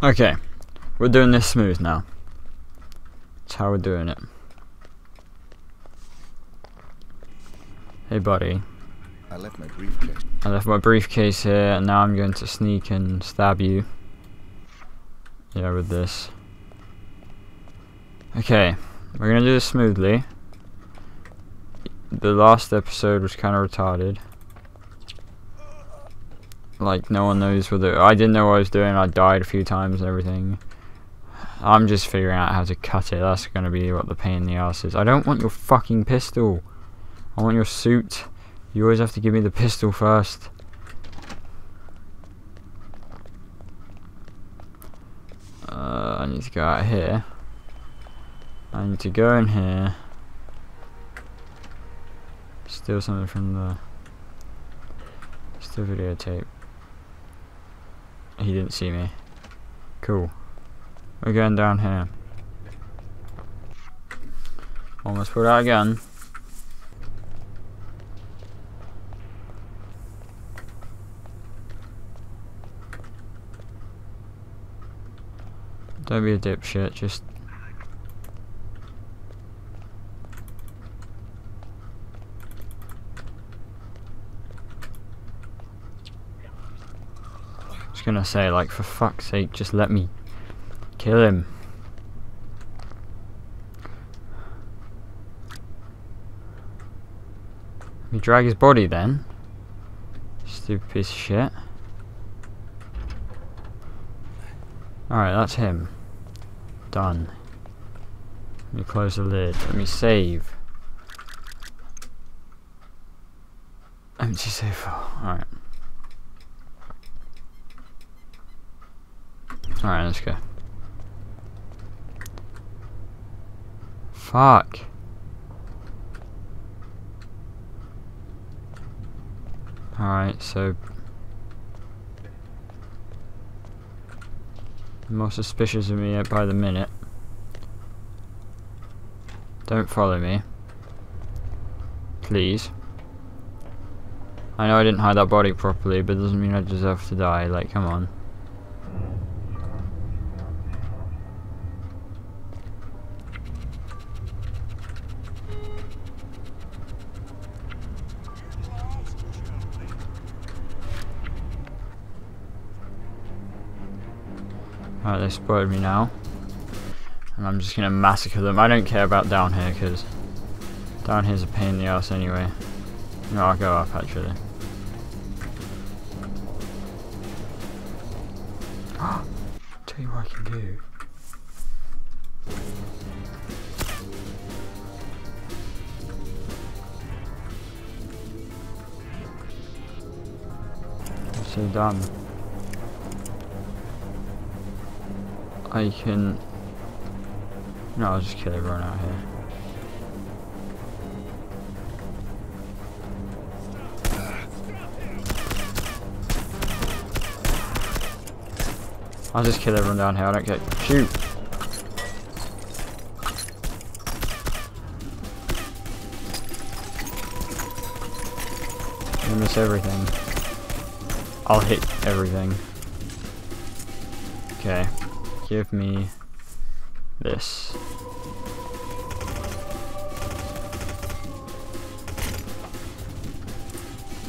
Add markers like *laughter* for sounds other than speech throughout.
Okay, we're doing this smooth now. That's how we're doing it. Hey buddy, I left my briefcase. I left my briefcase here and now I'm going to sneak and stab you. Yeah, with this. Okay, we're gonna do this smoothly. The last episode was kind of retarded. Like, no one knows what the- I didn't know what I was doing, I died a few times and everything. I'm just figuring out how to cut it, that's gonna be what the pain in the ass is. I don't want your fucking pistol. I want your suit. You always have to give me the pistol first. Uh, I need to go out here. I need to go in here. Steal something from the. Steal videotape. He didn't see me. Cool. We're going down here. Almost put out again. Don't be a dipshit, just gonna say, like, for fuck's sake, just let me kill him. Let me drag his body then. Stupid piece of shit. Alright, that's him. Done. Let me close the lid. Let me save. Empty save file. Alright. Alright, let's go. Fuck. Alright, so more suspicious of me by the minute. Don't follow me. Please. I know I didn't hide that body properly, but it doesn't mean I deserve to die. Like, come on. They spotted me now. And I'm just gonna massacre them. I don't care about down here, because down here's a pain in the ass anyway. No, I'll go up actually. *gasps* Tell you what I can do. So done. I can. No, I'll just kill everyone out here. I'll just kill everyone down here, I don't care. Shoot! I miss everything. I'll hit everything. Okay. Give me this.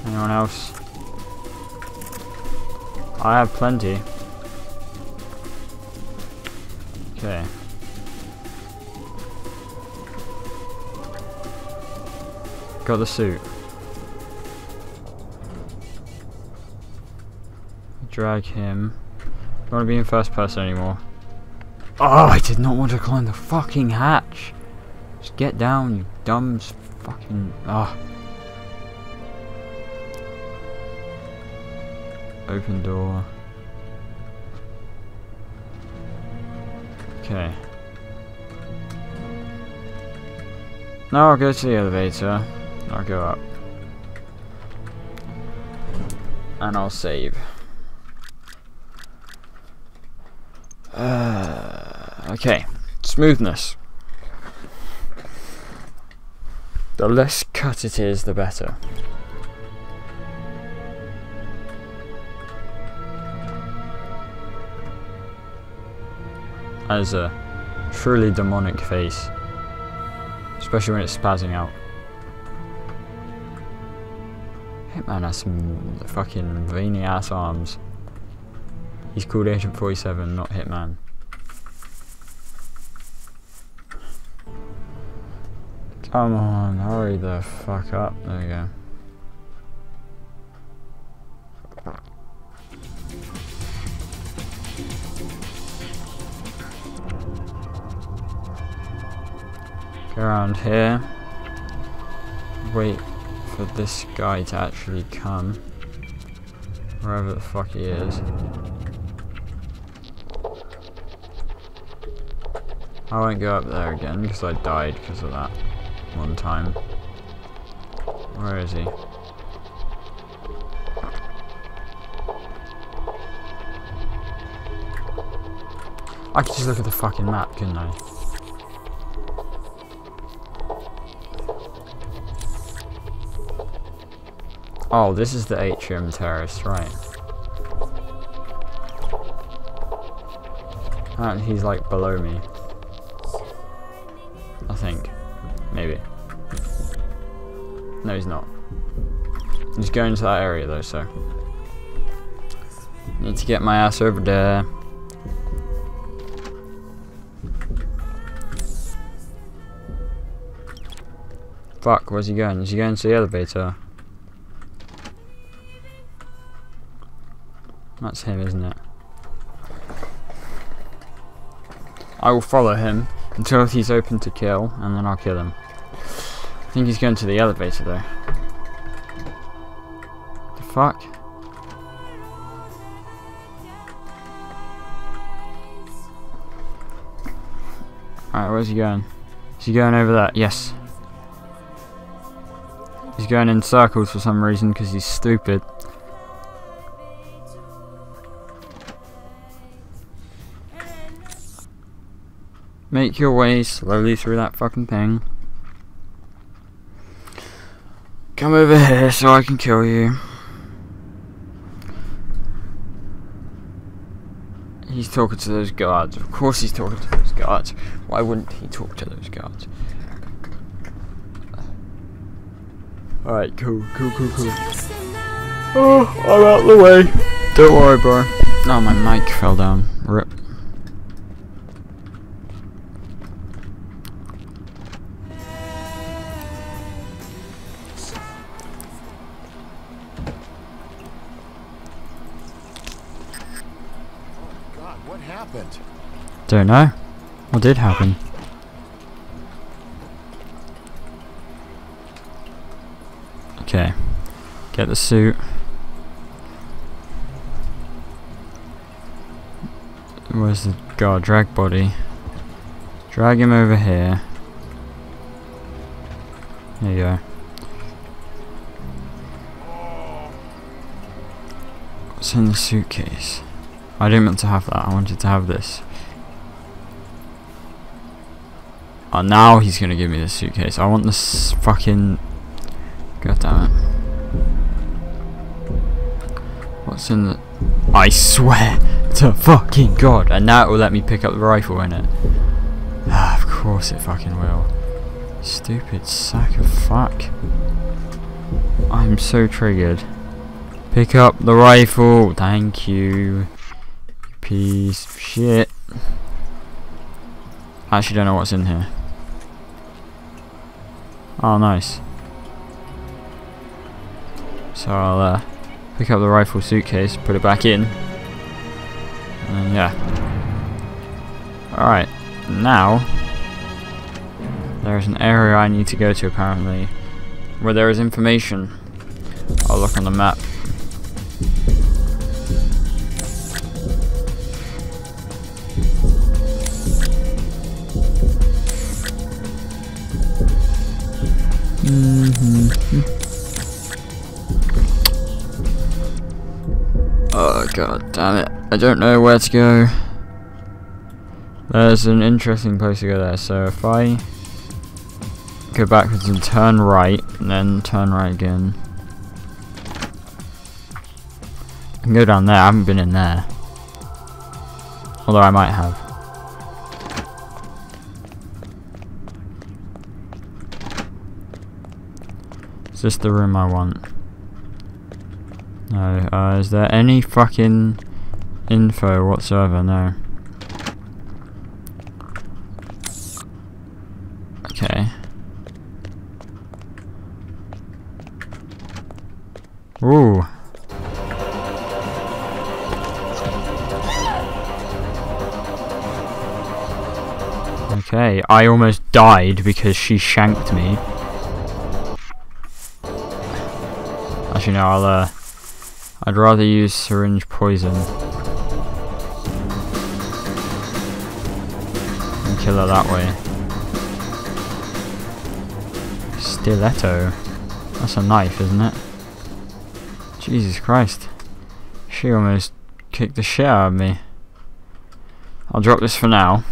Anyone else? I have plenty. Okay. Got the suit. Drag him. Don't want to be in first person anymore. Oh, I did not want to climb the fucking hatch. Just get down, you dumb fucking. Ah. Open door. Okay. Now I'll go to the elevator. I'll go up. And I'll save. Uh, okay. Smoothness. The less cut it is, the better. has a truly demonic face. Especially when it's spazzing out. Hitman has some fucking veiny ass arms. He's called Agent 47, not Hitman. Come on, hurry the fuck up. There we go. Go around here. Wait for this guy to actually come. Wherever the fuck he is. I won't go up there again because I died because of that one time. Where is he? I could just look at the fucking map, couldn't I? Oh, this is the atrium terrace, right. And he's like below me. Going to that area though, so. Need to get my ass over there. Fuck, where's he going? Is he going to the elevator? That's him, isn't it? I will follow him until he's open to kill, and then I'll kill him. I think he's going to the elevator though. Fuck? Alright, where's he going? Is he going over there? Yes. He's going in circles for some reason because he's stupid. Make your way slowly through that fucking thing. Come over here so I can kill you. He's talking to those guards. Of course he's talking to those guards. Why wouldn't he talk to those guards? Alright, cool, cool, cool, cool. Oh, I'm out of the way. Don't worry, bro. No, my mic fell down. Rip. Happened? Don't know. What did happen? Okay. Get the suit. Where's the guard? Drag body. Drag him over here. There you go. What's in the suitcase? I didn't want to have that. I wanted to have this. Oh, now he's gonna give me the suitcase. I want this fucking. God damn it. What's in the. I swear to fucking god. And now it will let me pick up the rifle in it. Ah, *sighs* of course it fucking will. Stupid sack of fuck. I'm so triggered. Pick up the rifle. Thank you. Piece of shit. I actually don't know what's in here. Oh, nice. So I'll uh, pick up the rifle suitcase, put it back in, and yeah. Alright, now there's an area I need to go to apparently where there is information. I'll look on the map. *laughs* Oh god damn it. I don't know where to go. There's an interesting place to go there, so if I go backwards and turn right, and then turn right again. I can go down there, I haven't been in there. Although I might have. Is this the room I want? No. Uh, is there any fucking info whatsoever? No. Okay. Ooh. Okay, I almost died because she shanked me. Actually, no, I'll, uh, I'd rather use syringe poison. And kill her that way. Stiletto. That's a knife, isn't it? Jesus Christ. She almost kicked the shit out of me. I'll drop this for now.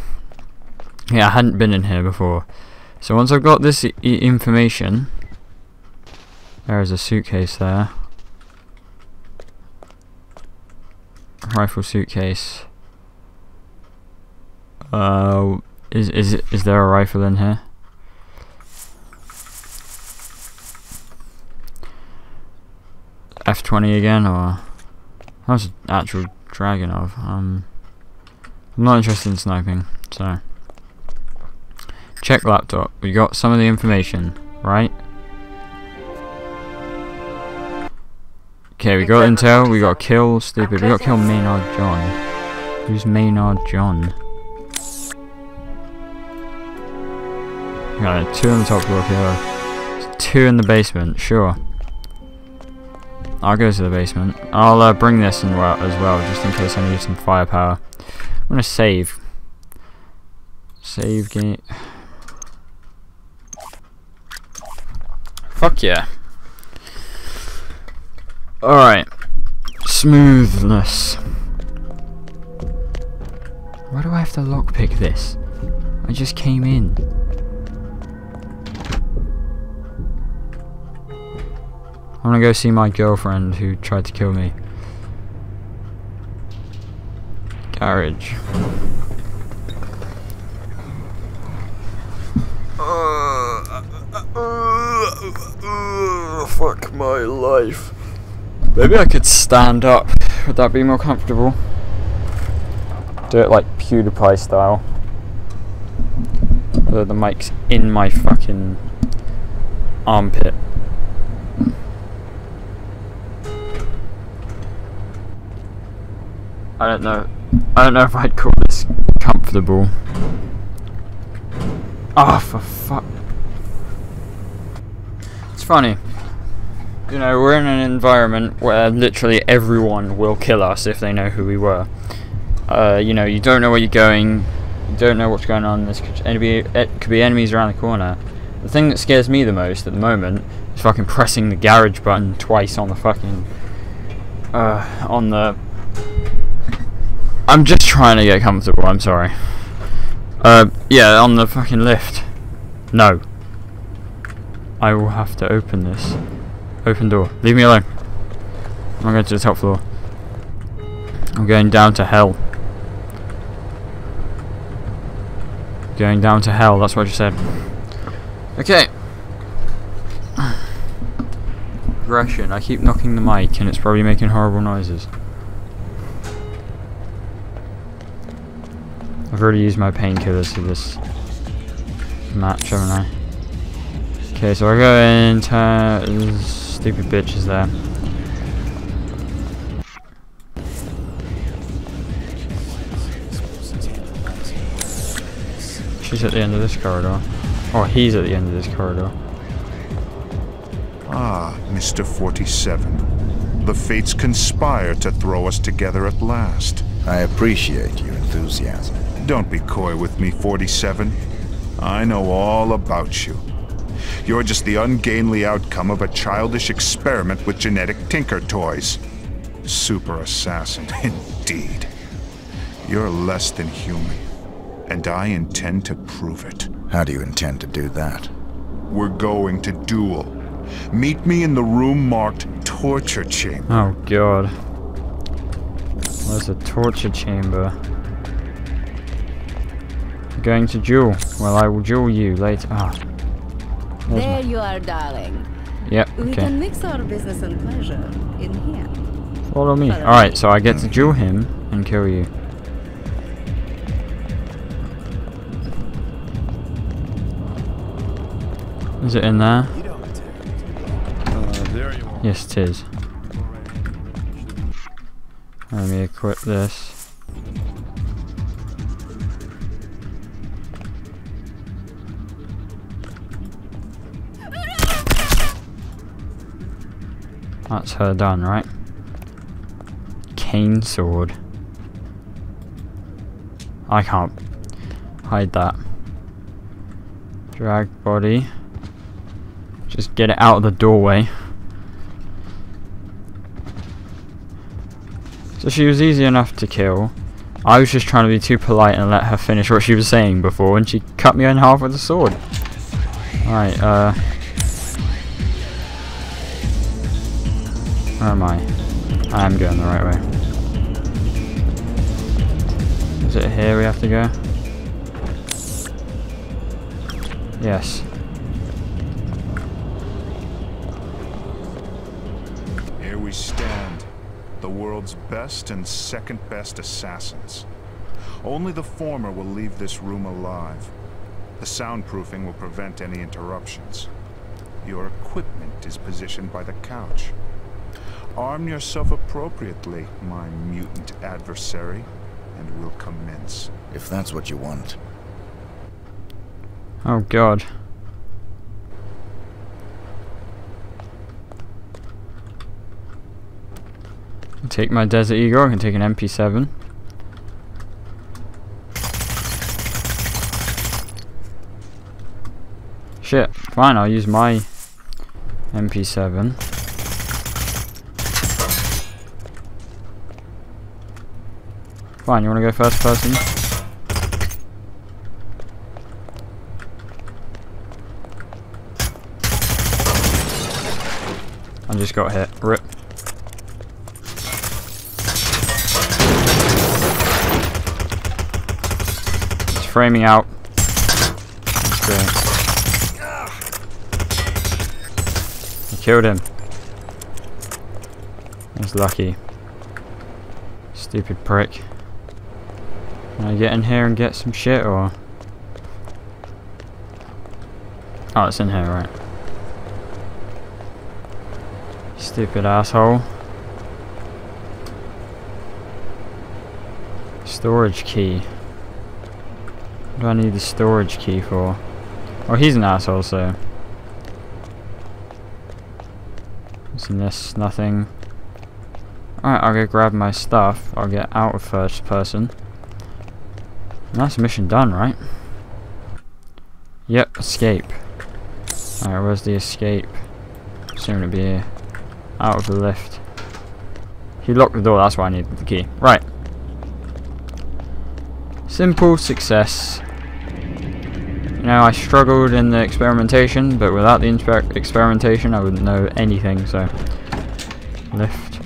Yeah, I hadn't been in here before. So once I've got this information... There is a suitcase there. Rifle suitcase. Uh, is is is there a rifle in here? F twenty again, or that's an actual Dragunov. Um, I'm not interested in sniping, so check laptop. We got some of the information, right? Okay, we got intel, we got kill, stupid, we got kill Maynard John. Who's Maynard John? Got two on the top floor here. Two in the basement, sure. I'll go to the basement. I'll uh, bring this in well, as well, just in case I need some firepower. I'm gonna save. Save game. *sighs* Fuck yeah. Alright. Smoothness. Why do I have to lockpick this? I just came in. I'm gonna go see my girlfriend who tried to kill me. Garage. Uh, uh, uh, fuck my life. Maybe I could stand up. Would that be more comfortable? Do it like PewDiePie style. The, the mic's in my fucking armpit. I don't know. I don't know if I'd call this comfortable. Ah, oh, for fuck. It's funny. You know, we're in an environment where literally everyone will kill us if they know who we were. Uh, you know, you don't know where you're going, you don't know what's going on, This could be, it could be enemies around the corner. The thing that scares me the most at the moment is fucking pressing the garage button twice on the fucking, uh, on the I'm just trying to get comfortable, I'm sorry. Uh, yeah, on the fucking lift. No. I will have to open this. Open door. Leave me alone. I'm going to the top floor. I'm going down to hell. Going down to hell, that's what you said. Okay. Aggression. I keep knocking the mic and it's probably making horrible noises. I've already used my painkillers for this match, haven't I? Okay, so I go into stupid bitch is there. She's at the end of this corridor. Or he's at the end of this corridor. Ah, Mr. 47. The fates conspire to throw us together at last. I appreciate your enthusiasm. Don't be coy with me, 47. I know all about you. You're just the ungainly outcome of a childish experiment with genetic tinker toys. Super assassin, *laughs* indeed. You're less than human, and I intend to prove it. How do you intend to do that? We're going to duel. Meet me in the room marked Torture Chamber. Oh, God. Where's a torture chamber? going to duel. Well, I will duel you later. Ah. There you are, darling. Yep, We can mix our business and pleasure in here. Follow me. Follow Alright, me. so I get to duel him and kill you. Is it in there? Yes, it is. Let me equip this. That's her done, right? Cane sword. I can't hide that. Drag body. Just get it out of the doorway. So she was easy enough to kill. I was just trying to be too polite and let her finish what she was saying before, and she cut me in half with a sword. Alright, uh... Where am I? I am going the right way. Is it here we have to go? Yes. Here we stand, the world's best and second best assassins. Only the former will leave this room alive. The soundproofing will prevent any interruptions. Your equipment is positioned by the couch. Arm yourself appropriately, my mutant adversary, and we'll commence. If that's what you want. Oh god. Take my Desert Eagle, I can take an MP7. Shit, fine, I'll use my MP7. Fine, you wanna go first person? I just got hit. Rip. It's framing out. Great. I killed him. He's lucky. Stupid prick. Can I get in here and get some shit or? Oh, it's in here, right. Stupid asshole. Storage key. What do I need the storage key for? Oh, he's an asshole, so. What's in this? Nothing. Alright, I'll go grab my stuff. I'll get out of first person. That's mission done, right? Yep, escape. Alright, where's the escape? Soon to be. Out of the lift. He locked the door, that's why I needed the key. Right. Simple success. Know, I struggled in the experimentation, but without the experimentation I wouldn't know anything, so... Lift.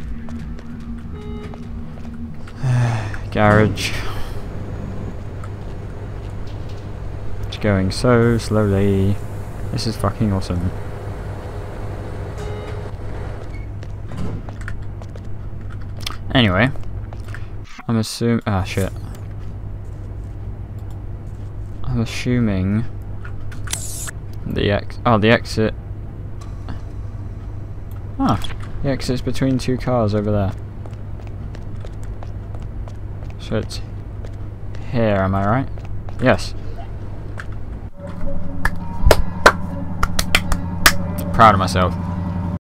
*sighs* Garage. It's going so slowly. This is fucking awesome. Anyway, I'm assuming. Ah, shit. I'm assuming the ex. Oh, the exit. Ah, the exit's between two cars over there. So it's here, am I right? Yes. Proud of myself.